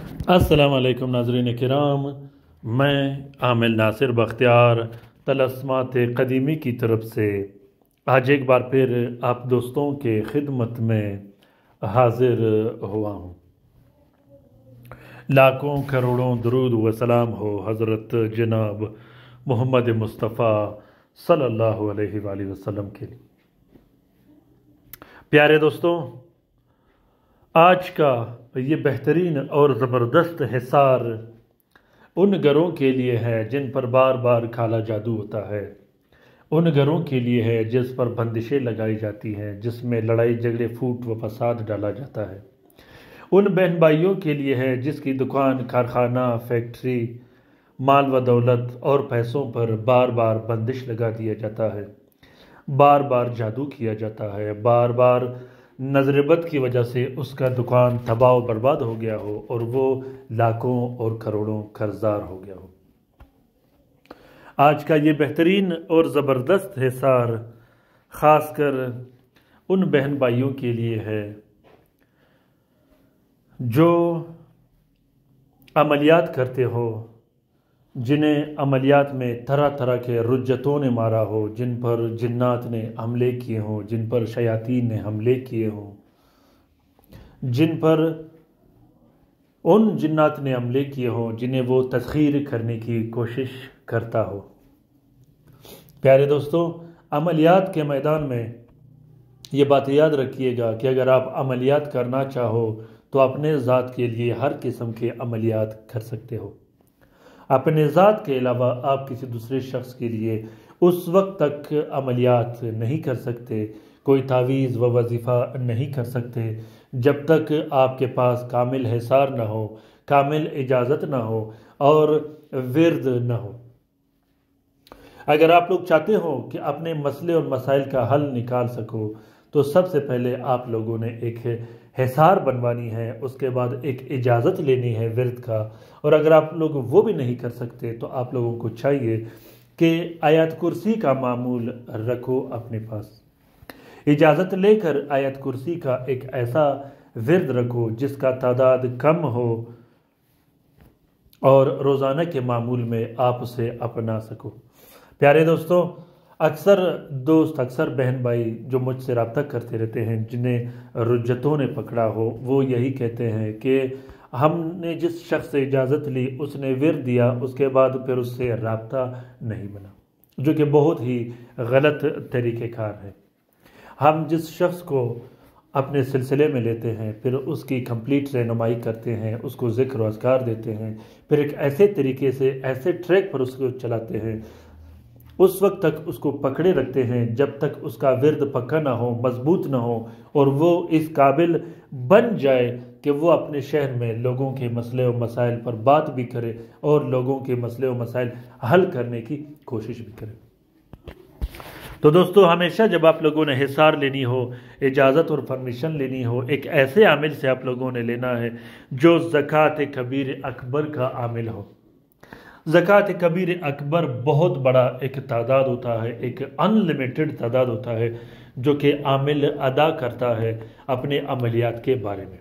अस्सलाम वालेकुम नाजरीन किराम। मैं आमिल नासिर बख्तियार, तलस्मात कदीमी की तरफ़ से। आज एक बार फिर आप दोस्तों के खिदमत में हाजिर हुआ हूँ। लाखों करोड़ों दरूद व सलाम हो हज़रत जनाब मोहम्मद मुस्तफ़ा सल्लल्लाहु अलैहि वसल्लम के लिए। प्यारे दोस्तों आज का ये बेहतरीन और ज़बरदस्त हिसार उन घरों के लिए है जिन पर बार बार काला जादू होता है। उन घरों के लिए है जिस पर बंदिशें लगाई जाती हैं, जिसमें लड़ाई, झगड़े, फूट व फसाद डाला जाता है। उन बहन भाइयों के लिए है जिसकी दुकान, कारखाना, फैक्ट्री, माल व दौलत और पैसों पर बार बार बंदिश लगा दिया जाता है। बार बार जादू किया जाता है। बार बार नजरबत की वजह से उसका दुकान तबाह बर्बाद हो गया हो और वो लाखों और करोड़ों कर्जदार हो गया हो। आज का ये बेहतरीन और ज़बरदस्त हिसार, ख़ासकर उन बहन भाइयों के लिए है, जो अमलियात करते हो जिन्हें अमलियात में तरह तरह के रुज्जतों ने मारा हो, जिन पर जिन्नात ने हमले किए हों, जिन पर शयातीन ने हमले किए हों, जिन पर उन जिन्नात ने हमले किए हों, जिन्हें वो तस्खीर करने की कोशिश करता हो। प्यारे दोस्तों, अमलियात के मैदान में ये बात याद रखिएगा कि अगर आप अमलियात करना चाहो तो अपने ज़ात के लिए हर किस्म के अमलियात कर सकते हो। अपने ज़ात के अलावा आप किसी दूसरे शख्स के लिए उस वक्त तक अमलियात नहीं कर सकते, कोई तावीज़ व वजीफ़ा नहीं कर सकते। जब तक आपके पास कामिल हिसार ना हो, कामिल इजाज़त ना हो और विरद ना हो। अगर आप लोग चाहते हो कि अपने मसले और मसाइल का हल निकाल सको तो सबसे पहले आप लोगों ने एक हिसार बनवानी है, उसके बाद एक इजाज़त लेनी है विरद का। और अगर आप लोग वो भी नहीं कर सकते तो आप लोगों को चाहिए कि आयत कुर्सी का मामूल रखो अपने पास। इजाज़त लेकर आयत कुर्सी का एक ऐसा विरद रखो जिसका तादाद कम हो और रोज़ाना के मामूल में आप उसे अपना सको। प्यारे दोस्तों अक्सर दोस्त, अक्सर बहन भाई जो मुझसे रबता करते रहते हैं, जिन्हें रुजतों ने पकड़ा हो, वो यही कहते हैं कि हमने जिस शख्स से इजाज़त ली, उसने विर दिया, उसके बाद फिर उससे रबता नहीं बना जो कि बहुत ही गलत तरीक़ेकार है। हम जिस शख्स को अपने सिलसिले में लेते हैं, फिर उसकी कंप्लीट रहनुमाई करते हैं, उसको ज़िक्र असकार देते हैं, फिर एक ऐसे तरीके से, ऐसे ट्रैक पर उसको चलाते हैं उस वक्त तक उसको पकड़े रखते हैं, जब तक उसका विरद पक्का ना हो, मज़बूत ना हो, और वो इस काबिल बन जाए कि वो अपने शहर में लोगों के मसले व मसाइल पर बात भी करे और लोगों के मसले व मसाइल हल करने की कोशिश भी करे। तो दोस्तों, हमेशा जब आप लोगों ने हिसार लेनी हो, इजाज़त और परमिशन लेनी हो, एक ऐसे आमिल से आप लोगों ने लेना है जो ज़क़़त कबीर अकबर का आमिल हो। ज़क़़त कबीर अकबर बहुत बड़ा एक तादाद होता है, एक अनलिमिटेड तादाद होता है, जो कि आमिल अदा करता है अपने अमलियात के बारे में।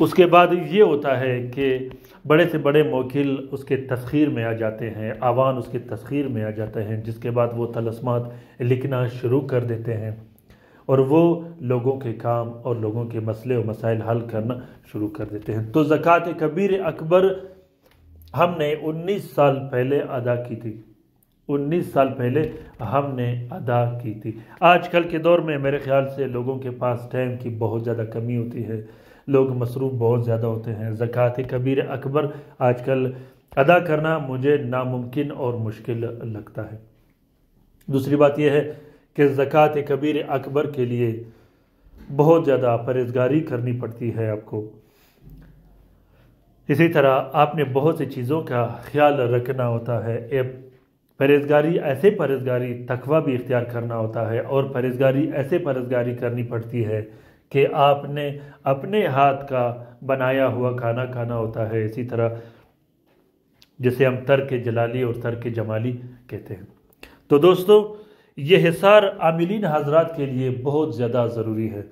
उसके बाद ये होता है कि बड़े से बड़े मोकिल उसके तस्खीर में आ जाते हैं, आवान उसके तस्खीर में आ जाते हैं, जिसके बाद वो तलस्मात लिखना शुरू कर देते हैं और वो लोगों के काम और लोगों के मसले और मसाइल हल करना शुरू कर देते हैं। तो ज़क़़त कबीर अकबर हमने 19 साल पहले अदा की थी। 19 साल पहले हमने अदा की थी। आजकल के दौर में मेरे ख्याल से लोगों के पास टाइम की बहुत ज़्यादा कमी होती है। लोग मसरूफ़ बहुत ज़्यादा होते हैं। ज़क़़त कबीर अकबर आजकल अदा करना मुझे नामुमकिन और मुश्किल लगता है। दूसरी बात यह है कि ज़क़़त कबीर अकबर के लिए बहुत ज़्यादा परहेजगारी करनी पड़ती है आपको। इसी तरह आपने बहुत सी चीज़ों का ख्याल रखना होता है। एक परहेजगारी, ऐसे परहेजगारी, तकवा भी इख्तियार करना होता है और परहेजगारी, ऐसे परहेजगारी करनी पड़ती है कि आपने अपने हाथ का बनाया हुआ खाना खाना होता है। इसी तरह जिसे हम तर्क जलाली और तर्क जमाली कहते हैं। तो दोस्तों, ये हिसार आमिलीन हजरात के लिए बहुत ज़्यादा ज़रूरी है।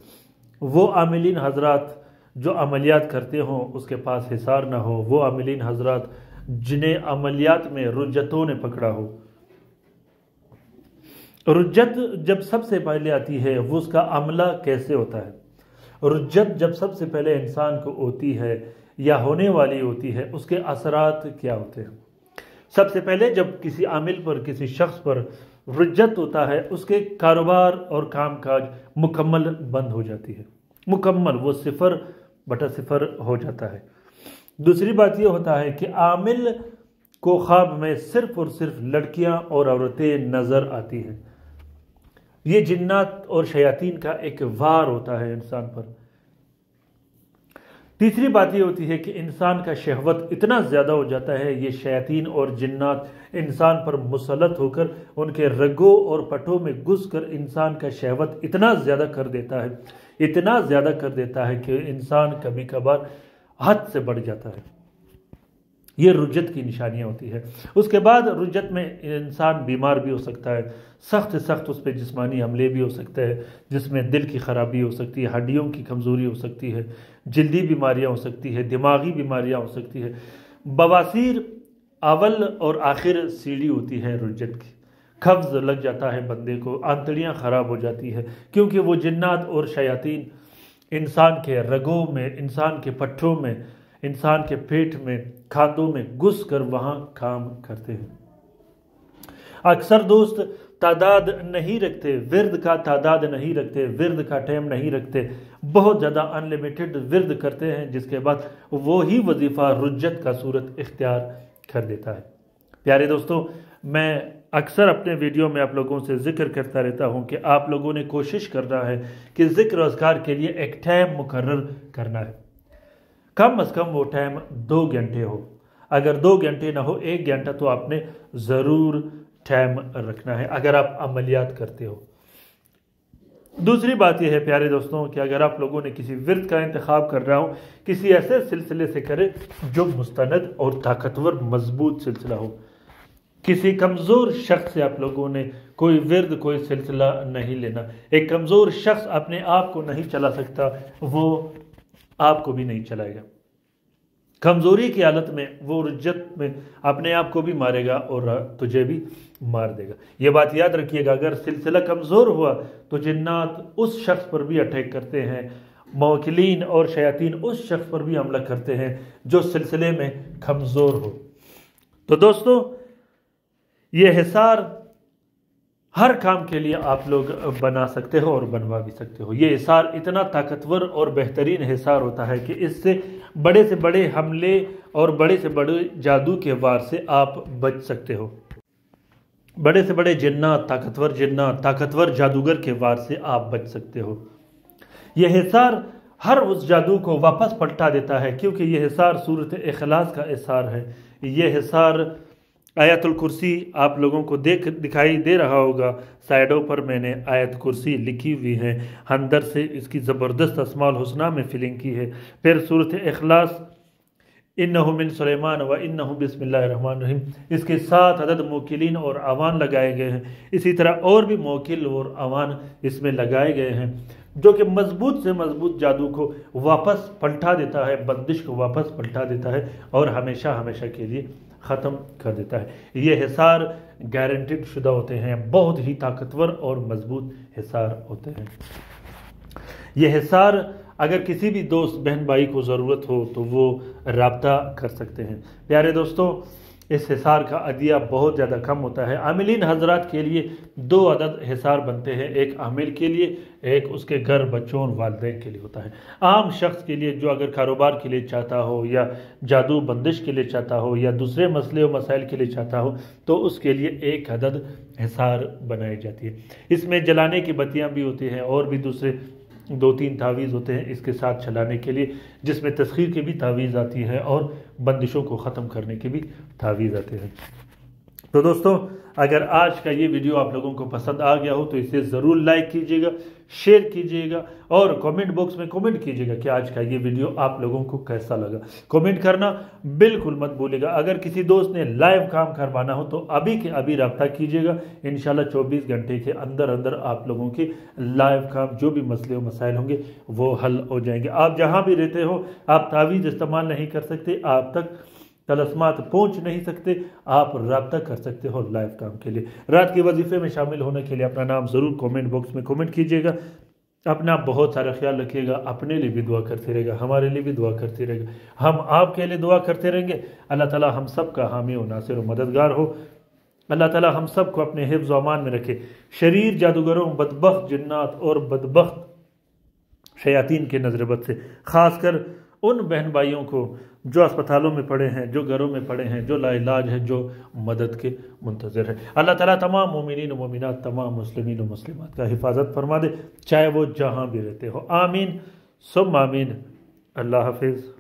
वो आमिलीन हजरात जो अमलियात करते हों, उसके पास हिसार ना हो। वो अमलिन हज़रत, जिन्हें अमलियात में रुजतों ने पकड़ा हो। रुजत जब सबसे पहले आती है, वो उसका अमला कैसे होता है? रुजत जब सबसे पहले इंसान को होती है या होने वाली होती है, उसके असरात क्या होते हैं? सबसे पहले जब किसी आमिल पर, किसी शख्स पर रुजत होता है, उसके कारोबार और कामकाज मुकम्मल बंद हो जाती है। मुकम्मल, वो सिफर बटा सिफर हो जाता है। दूसरी बात यह होता है कि आमिल को ख्वाब में सिर्फ़ और सिर्फ़ लड़कियाँ और औरतें नज़र आती हैं। ये जिन्नात और शयातीन का एक वार होता है इंसान पर। तीसरी बात यह होती है कि इंसान का शहवत इतना ज़्यादा हो जाता है, ये शयातीन और जिन्नात इंसान पर मुसलत होकर उनके रगों और पटों में घुस कर इंसान का शहवत इतना ज़्यादा कर देता है इतना ज़्यादा कर देता है कि इंसान कभी कभार हद से बढ़ जाता है। ये रुजत की निशानियाँ होती है। उसके बाद रुजत में इंसान बीमार भी हो सकता है। सख्त सख्त उस पर जिसमानी हमले भी हो सकते हैं, जिसमें दिल की ख़राबी हो सकती है, हड्डियों की कमज़ोरी हो सकती है, जल्दी बीमारियाँ हो सकती है, दिमागी बीमारियाँ हो सकती है। बवासीर अवल और आखिर सीढ़ी होती है रुजत की। कब्ज़ लग जाता है बंदे को, आंतड़ियाँ ख़राब हो जाती है, क्योंकि वो जन्नात और शयातीन इंसान के रगों में, इंसान के पट्टों में, इंसान के पेट में खातों में घुस कर वहाँ काम करते हैं। अक्सर दोस्त तादाद नहीं रखते, विरद का तादाद नहीं रखते, विरद का टाइम नहीं रखते, बहुत ज़्यादा अनलिमिटेड विरद करते हैं, जिसके बाद वो ही वजीफ़ा, रुज्जत का सूरत इख्तियार कर देता है। प्यारे दोस्तों, मैं अक्सर अपने वीडियो में आप लोगों से ज़िक्र करता रहता हूँ कि आप लोगों ने कोशिश करना है कि ज़िक्र रोज़गार के लिए एक टाइम मुकर करना है। कम अज़ कम वो टाइम दो घंटे हो। अगर दो घंटे ना हो, एक घंटा तो आपने ज़रूर टाइम रखना है, अगर आप अमलियात करते हो। दूसरी बात यह है, प्यारे दोस्तों, कि अगर आप लोगों ने किसी विरद का इंतखब कर रहा हो, किसी ऐसे सिलसिले से करें जो मुस्तंद और ताकतवर, मज़बूत सिलसिला हो। किसी कमज़ोर शख्स से आप लोगों ने कोई विरद, कोई सिलसिला नहीं लेना। एक कमज़ोर शख्स अपने आप को नहीं चला सकता, वो आपको भी नहीं चलाएगा। कमज़ोरी की हालत में, वो रुज्जत में अपने आप को भी मारेगा और तुझे भी मार देगा। ये बात याद रखिएगा, अगर सिलसिला कमज़ोर हुआ तो जिन्नात उस शख्स पर भी अटैक करते हैं। मौकिलीन और शयातीन उस शख्स पर भी हमला करते हैं, जो सिलसिले में कमज़ोर हो। तो दोस्तों ये हिसार हर काम के लिए आप लोग बना सकते हो और बनवा भी सकते हो। ये हिसार इतना ताकतवर और बेहतरीन हिसार होता है कि इससे बड़े से बड़े हमले और बड़े से बड़े जादू के वार से आप बच सकते हो। बड़े से बड़े जिन्ना ताकतवर जिन्ना ताकतवर जादूगर के वार से आप बच सकते हो। यह हिसार हर उस जादू को वापस पलटा देता है, क्योंकि यह हिसार सूरत अखलास का हिसार है। यह हिसार आयतुल कुर्सी आप लोगों को देख, दिखाई दे रहा होगा। साइडों पर मैंने आयत कुर्सी लिखी हुई है। अंदर से इसकी ज़बरदस्त असमाल हुसना में फिलिंग की है। फिर सूरत अखलास इन मिन सलेमान व इन रहीम। इसके साथ अदद मोकिलिन और आवान लगाए गए हैं। इसी तरह और भी मोकिल और आवान इसमें लगाए गए हैं, जो कि मज़बूत से मज़बूत जादू को वापस पलटा देता है, बंदिश को वापस पलटा देता है और हमेशा हमेशा के लिए ख़त्म कर देता है। ये हिसार गारंटेड शुदा होते हैं, बहुत ही ताकतवर और मज़बूत हिसार होते हैं। ये हिसार, अगर किसी भी दोस्त, बहन, भाई को ज़रूरत हो तो वो रबता कर सकते हैं। प्यारे दोस्तों इस हिसार का अदिया बहुत ज़्यादा कम होता है। आमिलीन हजरात के लिए दो अदद हिसार बनते हैं, एक आमिल के लिए, एक उसके घर बच्चों और वालदे के लिए होता है। आम शख्स के लिए जो अगर कारोबार के लिए चाहता हो या जादू बंदिश के लिए चाहता हो या दूसरे मसले और मसाइल के लिए चाहता हो तो उसके लिए एक अदद हिसार बनाई जाती है। इसमें जलाने की बत्तियाँ भी होती हैं और भी दूसरे दो तीन तावीज़ होते हैं इसके साथ चलाने के लिए, जिसमें तस्खीर की भी तावीज़ आती है और बंदिशों को ख़त्म करने के भी तावीज़ आते हैं। तो दोस्तों, अगर आज का ये वीडियो आप लोगों को पसंद आ गया हो तो इसे ज़रूर लाइक कीजिएगा शेयर कीजिएगा और कमेंट बॉक्स में कमेंट कीजिएगा कि आज का ये वीडियो आप लोगों को कैसा लगा। कमेंट करना बिल्कुल मत भूलिएगा। अगर किसी दोस्त ने लाइव काम करवाना हो तो अभी के अभी रब्ता कीजिएगा। इन 24 घंटे के अंदर अंदर आप लोगों के लाइव काम, जो भी मसले और मसाइल होंगे, वो हल हो जाएँगे। आप जहाँ भी रहते हो, आप तावीज़ इस्तेमाल नहीं कर सकते। आप तक तलस्मात पहुँच नहीं सकते, आप रबता कर सकते हो लाइव काम के लिए। रात के वजीफे में शामिल होने के लिए अपना नाम ज़रूर कमेंट बॉक्स में कमेंट कीजिएगा। अपना बहुत सारा ख्याल रखिएगा, अपने लिए भी दुआ करते रहेगा, हमारे लिए भी दुआ करते रहेगा। हम आपके लिए दुआ करते रहेंगे। अल्लाह ताला हम सब का हामी और नासिर और मददगार हो। अल्लाह ताला हम सबको अपने हिफ्ज़ अमान में रखे। शरीर जादूगरों, बदबख्त जन्नात और बदबख्त शयातीन के नजरबत से, ख़ासकर उन बहन भाइयों को जो अस्पतालों में पड़े हैं, जो घरों में पड़े हैं, जो लाइलाज है, जो मदद के मुंतजर है। अल्लाह ताला तमाम मोमिन मोमिनत, तमाम मुस्लिम मुस्लिमात का हिफाजत फरमा दे, चाहे वो जहाँ भी रहते हो। आमीन सुम आमीन। अल्लाह हाफिज़।